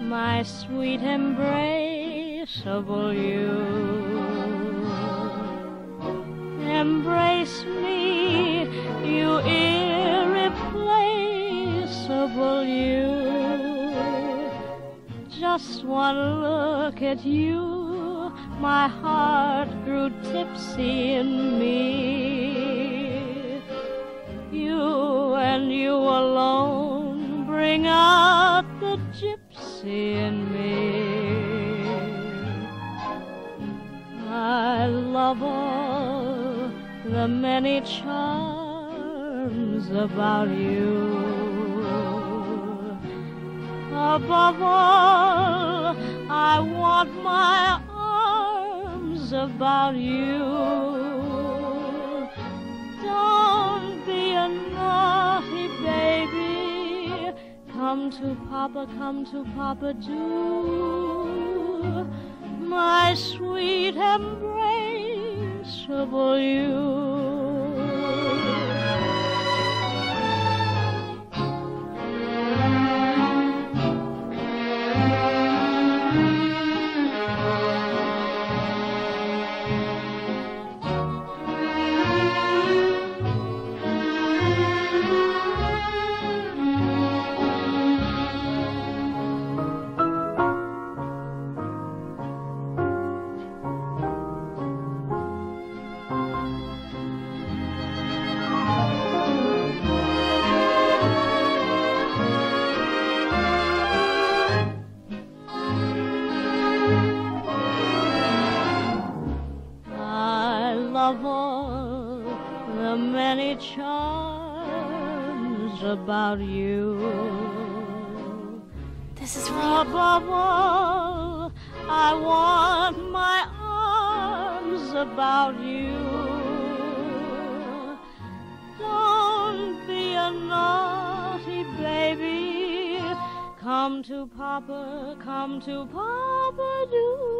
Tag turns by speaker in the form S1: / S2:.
S1: my sweet embraceable you. Embrace me, you irreplaceable you. Just one look at you, my heart grew tipsy in me. Out the gypsy in me. I love all the many charms about you. Above all, I want my arms about you. Come to Papa, come to Papa, do. My sweet embraceable you. Love all the many charms about you.
S2: This is real.
S1: Above all, I want my arms about you. Don't be a naughty baby. Come to Papa, come to Papa, do.